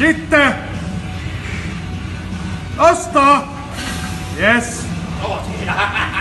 Sitten! Nostaa! Yes! Oh,